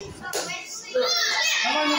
On.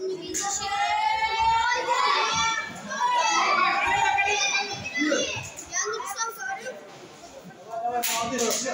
Yandık sazları. Hadi hadi.